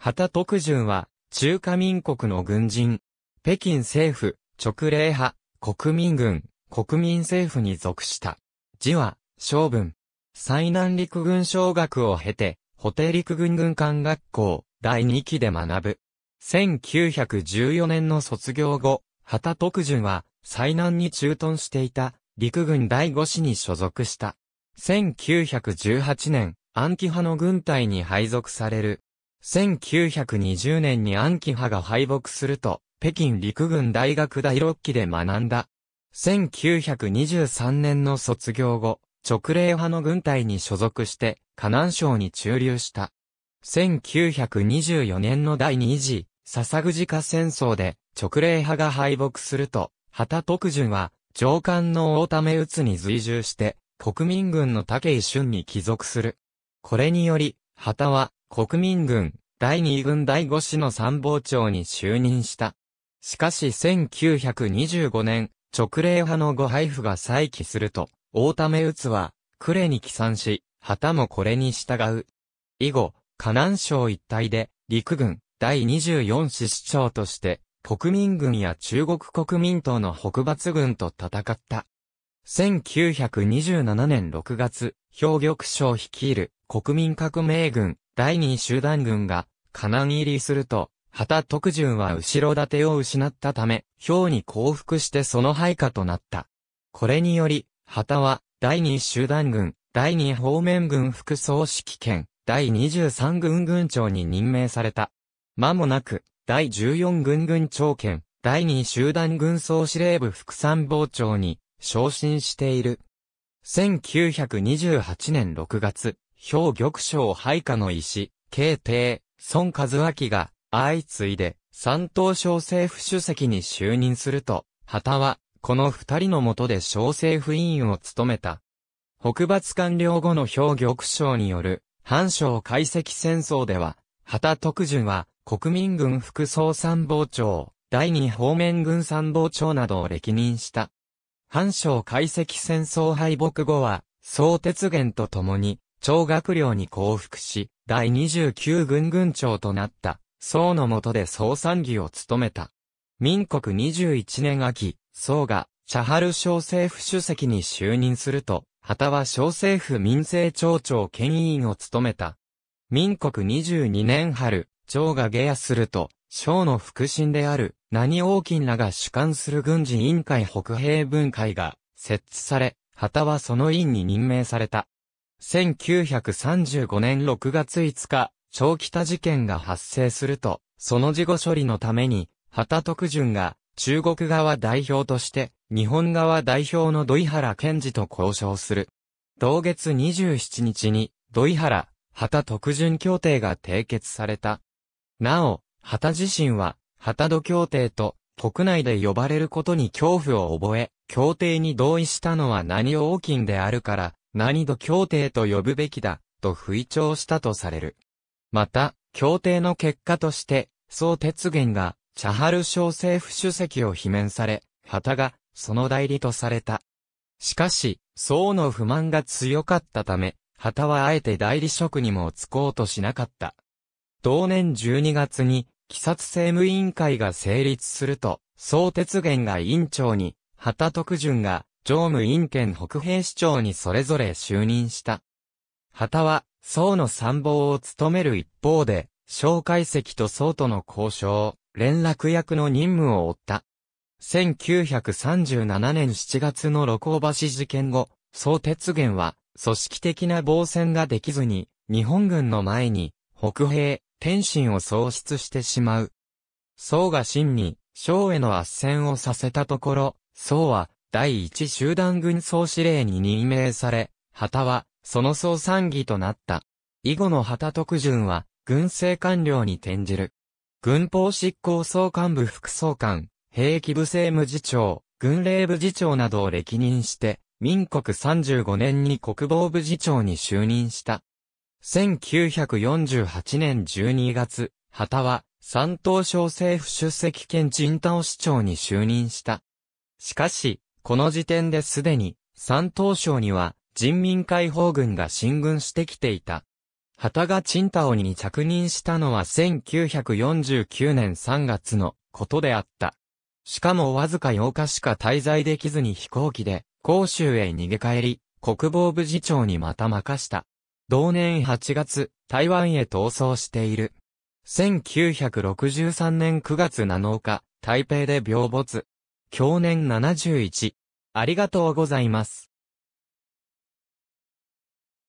旗徳順は、中華民国の軍人。北京政府、直令派、国民軍、国民政府に属した。字は、将軍。最南陸軍小学を経て、補定陸軍軍艦学校、第2期で学ぶ。1914年の卒業後、旗徳順は、最南に駐屯していた、陸軍第5師に所属した。1918年、暗記派の軍隊に配属される。1920年に暗記派が敗北すると、北京陸軍大学第6期で学んだ。1923年の卒業後、直令派の軍隊に所属して、河南省に駐留した。1924年の第二次、笹口河戦争で、直令派が敗北すると、旗徳順は、上官の大為鬱に随従して、国民軍の武井俊に帰属する。これにより、旗は、国民軍、第二軍第五師の参謀長に就任した。しかし1925年、直令派の誤配布が再起すると、大為鬱は、呉に帰参し、旗もこれに従う。以後、河南省一帯で、陸軍、第24師師長として、国民軍や中国国民党の北伐軍と戦った。1927年6月、兵玉省率いる国民革命軍第二集団軍が河南入りすると、旗徳順は後ろ盾を失ったため、兵に降伏してその配下となった。これにより、旗は第二集団軍第二方面軍副総指揮権第23軍軍長に任命された。間もなく、第14軍軍長権第二集団軍総司令部副参謀長に昇進している。1928年6月、兵玉省配下の石、慶帝、孫和明が相次いで三等省政府主席に就任すると、旗はこの二人の下で小政府委員を務めた。北伐完了後の兵玉省による反省解析戦争では、旗徳順は国民軍副総参謀長、第二方面軍参謀長などを歴任した。反省解析戦争敗北後は、総鉄元と共に、超学寮に降伏し、第29軍軍長となった、宋の下で総参議を務めた。民国21年秋、宋が、チャハル小政府主席に就任すると、旗は小政府民政庁長兼委員を務めた。民国22年春、長が下野すると、省の腹心である、何王金らが主管する軍事委員会北平分会が設置され、旗はその委員に任命された。1935年6月5日、長北事件が発生すると、その事後処理のために、旗徳順が中国側代表として、日本側代表の土井原健二と交渉する。同月27日に、土井原、旗徳順協定が締結された。なお、旗自身は、旗戸協定と、国内で呼ばれることに恐怖を覚え、協定に同意したのは何王金であるから、何度協定と呼ぶべきだ、と吹聴したとされる。また、協定の結果として、総鉄元が、チャハル小政府主席を罷免され、旗が、その代理とされた。しかし、宋の不満が強かったため、旗はあえて代理職にも就こうとしなかった。同年12月に、季殺政務委員会が成立すると、総鉄元が委員長に、旗徳順が、常務委員兼北平市長にそれぞれ就任した。旗は、宋の参謀を務める一方で、小解析と宋との交渉、連絡役の任務を負った。1937年7月の六甲橋事件後、総鉄元は、組織的な防戦ができずに、日本軍の前に、北平、天心を喪失してしまう。宋が真に、将への圧戦をさせたところ、宋は、第一集団軍総司令に任命され、旗は、その総参議となった。以後の旗特順は、軍政官僚に転じる。軍法執行総監部副総監、兵役部政務次長、軍令部次長などを歴任して、民国35年に国防部次長に就任した。1948年12月、旗は、山東省政府出席兼陳太市長に就任した。しかし、この時点ですでに、山東省には、人民解放軍が進軍してきていた。旗がチンタオに着任したのは1949年3月のことであった。しかもわずか8日しか滞在できずに飛行機で、広州へ逃げ帰り、国防部次長にまた任した。同年8月、台湾へ逃走している。1963年9月7日、台北で病没。去年71。ありがとうございます。